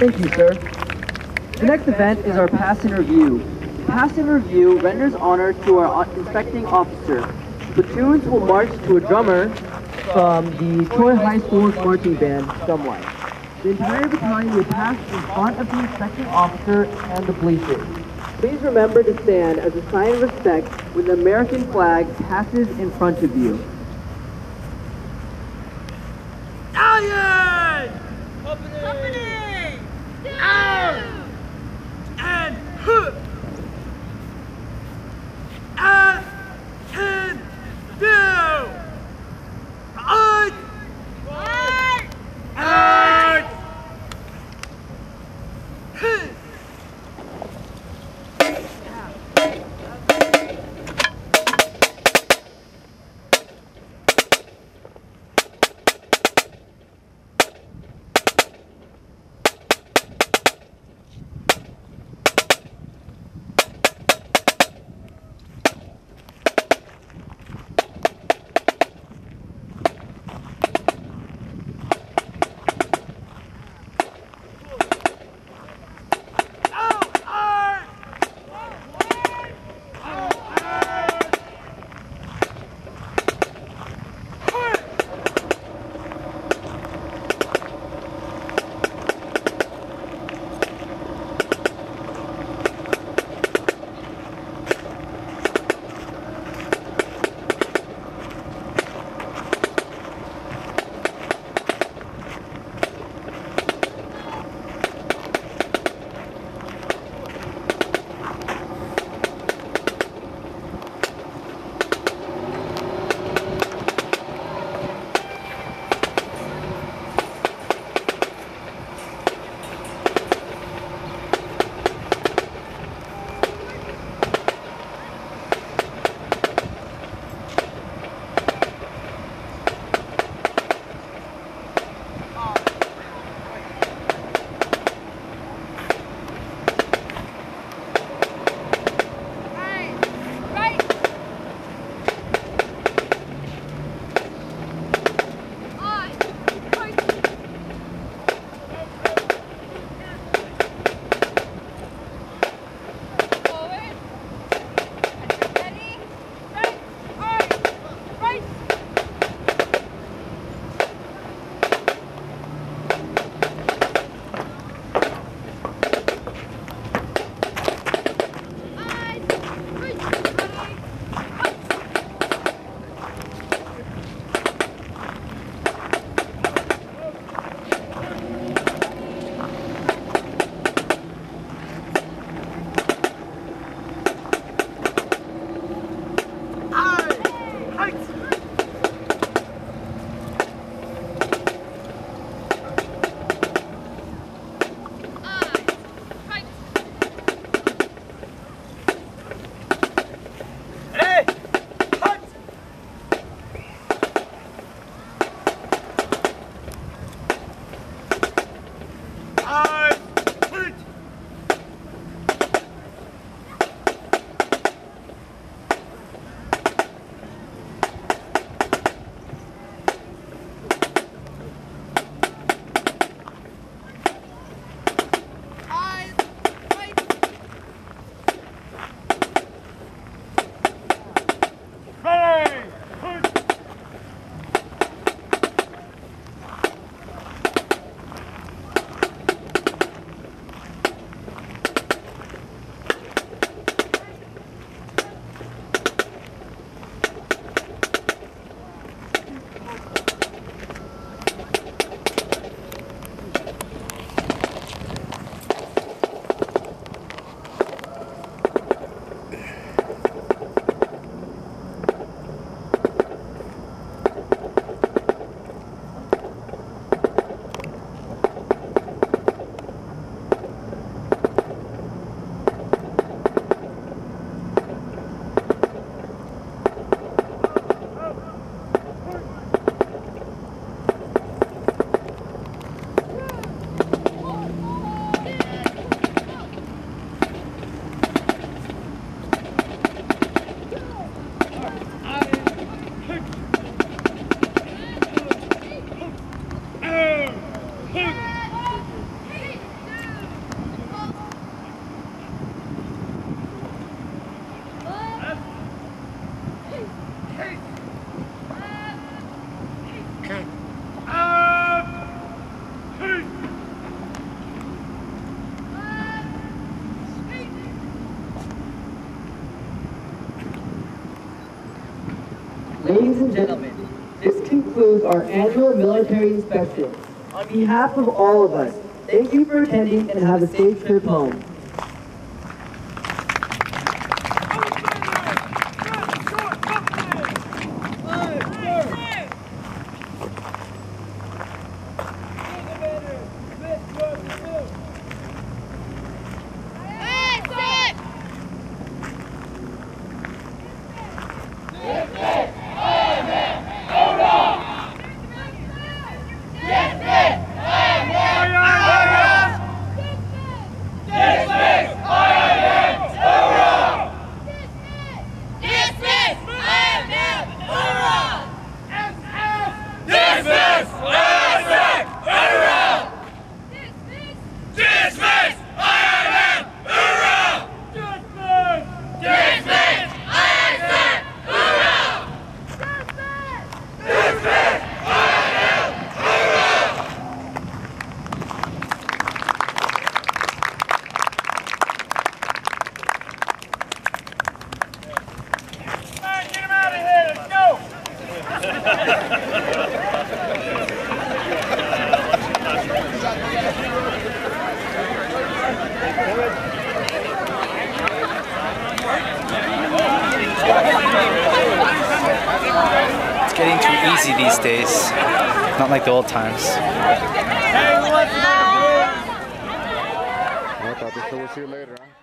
Thank you, sir. The next event is our pass in review. Pass in review renders honor to our inspecting officer. Platoons will march to a drummer from the Troy High School's marching band, somewhat. The entire battalion will pass in front of the inspecting officer and the bleachers. Please remember to stand as a sign of respect when the American flag passes in front of you. Amen. Ladies and gentlemen, this concludes our annual military inspection. On behalf of all of us, thank you for attending and have a safe trip home. It's getting too easy these days. Not like the old times. Hey, who wants to go I thought this show would see you later, huh?